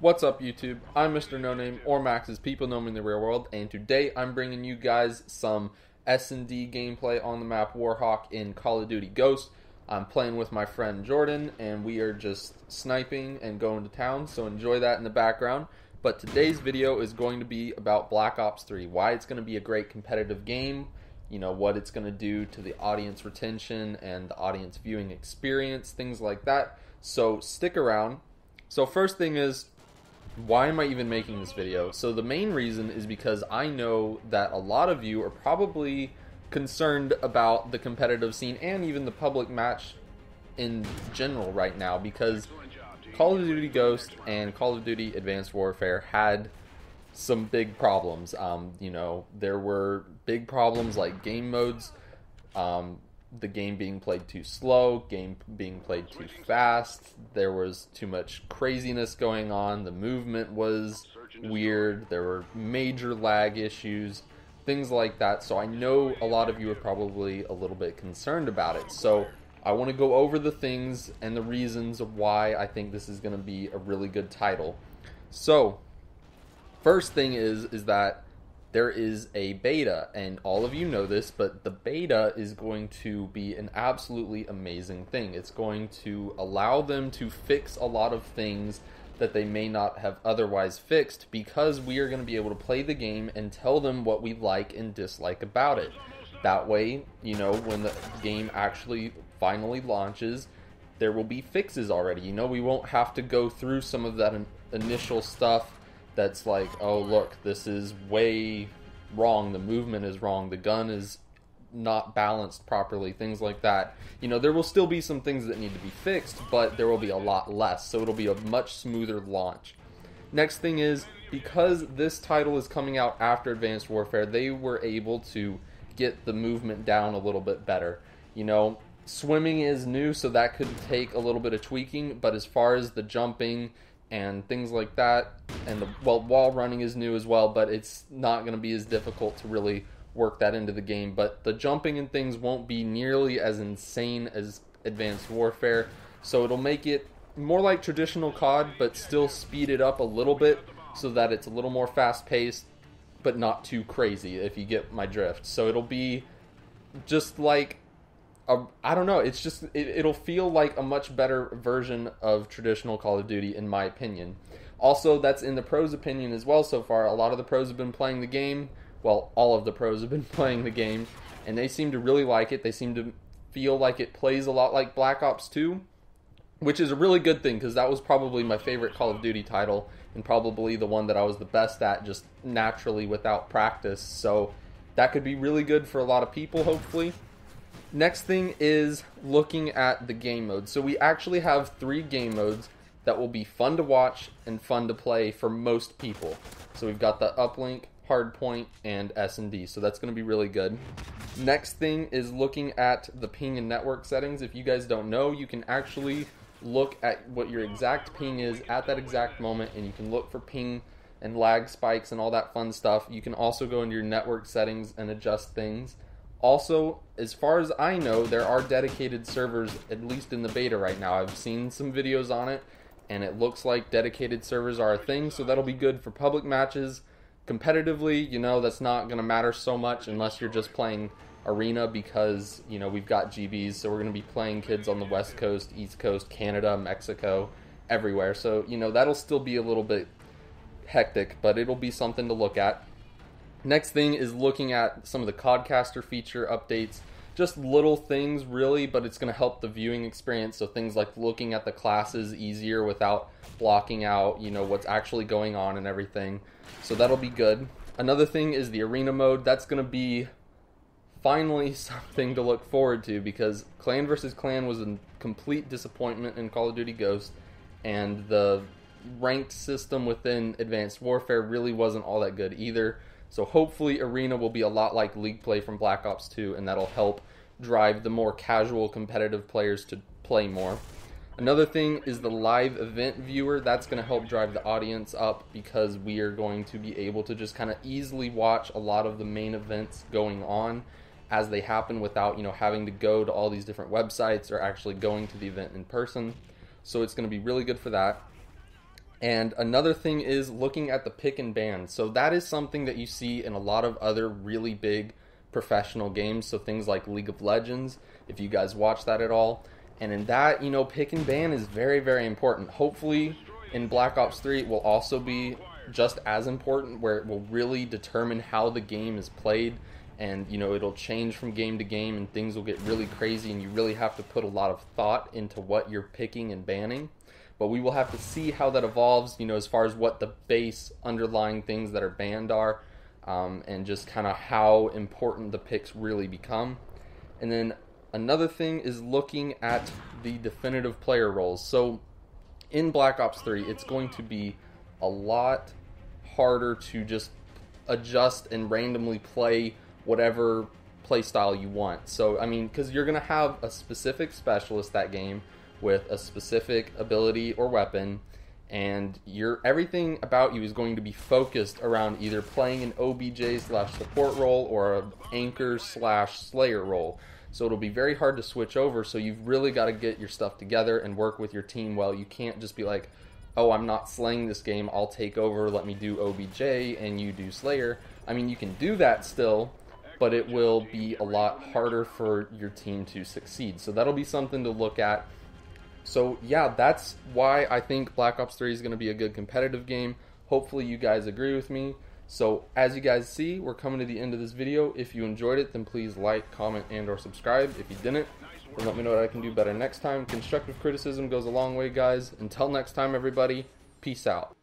What's up, YouTube? I'm Mr. No Name, or Max as people know me in the real world, and today I'm bringing you guys some S&D gameplay on the map Warhawk in Call of Duty Ghost. I'm playing with my friend Jordan, and we are just sniping and going to town, so enjoy that in the background. But today's video is going to be about Black Ops 3, why it's going to be a great competitive game, you know, what it's going to do to the audience retention and the audience viewing experience, things like that. So stick around. So first thing is, why am I even making this video? So the main reason is because I know that a lot of you are probably concerned about the competitive scene and even the public match in general right now because Call of Duty Ghost and Call of Duty Advanced Warfare had some big problems. Um, you know, there were big problems like game modes, um, the game being played too slow, game being played too fast. There was too much craziness going on. The movement was weird. There were major lag issues, things like that. So I know a lot of you are probably a little bit concerned about it. So I want to go over the things and the reasons why I think this is going to be a really good title. So, first thing is is that there is a beta, and all of you know this, but the beta is going to be an absolutely amazing thing. It's going to allow them to fix a lot of things that they may not have otherwise fixed because we are going to be able to play the game and tell them what we like and dislike about it. That way, you know, when the game actually finally launches, there will be fixes already. You know, we won't have to go through some of that initial stuff that's like, oh, look, this is way wrong. The movement is wrong. The gun is not balanced properly. Things like that. You know, there will still be some things that need to be fixed, but there will be a lot less. So it'll be a much smoother launch. Next thing is, because this title is coming out after Advanced Warfare, they were able to get the movement down a little bit better. You know, swimming is new, so that could take a little bit of tweaking, but as far as the jumping, and things like that. And the well, wall running is new as well, but it's not going to be as difficult to really work that into the game. But the jumping and things won't be nearly as insane as Advanced Warfare, so it'll make it more like traditional COD, but still speed it up a little bit so that it's a little more fast paced, but not too crazy. If you get my drift, so it'll be just like I don't know. It's just it, it'll feel like a much better version of traditional Call of Duty, in my opinion. Also, that's in the pros' opinion as well. So far, a lot of the pros have been playing the game. Well, all of the pros have been playing the game, and they seem to really like it. They seem to feel like it plays a lot like Black Ops 2, which is a really good thing because that was probably my favorite Call of Duty title and probably the one that I was the best at just naturally without practice. So that could be really good for a lot of people, hopefully. Next thing is looking at the game modes. So we actually have three game modes that will be fun to watch and fun to play for most people. So we've got the uplink, hardpoint, and S&D. So that's going to be really good. Next thing is looking at the ping and network settings. If you guys don't know, you can actually look at what your exact ping is at that exact moment and you can look for ping and lag spikes and all that fun stuff. You can also go into your network settings and adjust things. Also, as far as I know, there are dedicated servers, at least in the beta right now. I've seen some videos on it, and it looks like dedicated servers are a thing, so that'll be good for public matches. Competitively, you know, that's not going to matter so much unless you're just playing arena because, you know, we've got GBs, so we're going to be playing kids on the West Coast, East Coast, Canada, Mexico, everywhere. So, you know, that'll still be a little bit hectic, but it'll be something to look at. Next thing is looking at some of the Codcaster feature updates. Just little things, really, but it's going to help the viewing experience. So things like looking at the classes easier without blocking out, you know, what's actually going on and everything. So that'll be good. Another thing is the arena mode. That's going to be finally something to look forward to because clan versus clan was a complete disappointment in Call of Duty Ghost, and the ranked system within Advanced Warfare really wasn't all that good either. So hopefully Arena will be a lot like League Play from Black Ops 2, and that'll help drive the more casual competitive players to play more. Another thing is the live event viewer. That's going to help drive the audience up because we are going to be able to just kind of easily watch a lot of the main events going on as they happen without, you know, having to go to all these different websites or actually going to the event in person. So it's going to be really good for that. And another thing is looking at the pick and ban. So that is something that you see in a lot of other really big professional games. So things like League of Legends, if you guys watch that at all. And in that, you know, pick and ban is very, very important. Hopefully, in Black Ops 3, it will also be just as important, where it will really determine how the game is played. And, you know, it'll change from game to game and things will get really crazy, and you really have to put a lot of thought into what you're picking and banning. But we will have to see how that evolves, you know, as far as what the base underlying things that are banned are, um, and just kind of how important the picks really become. And then Another thing is looking at the definitive player roles. So in Black Ops 3, it's going to be a lot harder to just adjust and randomly play whatever play style you want. So, I mean, because you're going to have a specific specialist that game with a specific ability or weapon, and your everything about you is going to be focused around either playing an OBJ slash support role or an anchor slash slayer role. So it'll be very hard to switch over. So you've really got to get your stuff together and work with your team well. You can't just be like, oh, I'm not slaying this game. I'll take over. Let me do OBJ and you do Slayer. I mean, you can do that still, but it will be a lot harder for your team to succeed. So that'll be something to look at. So yeah, that's why I think Black Ops 3 is going to be a good competitive game. Hopefully you guys agree with me. So as you guys see, we're coming to the end of this video. If you enjoyed it, then please like, comment, and or subscribe. If you didn't, then let me know what I can do better next time. Constructive criticism goes a long way, guys. Until next time, everybody, peace out.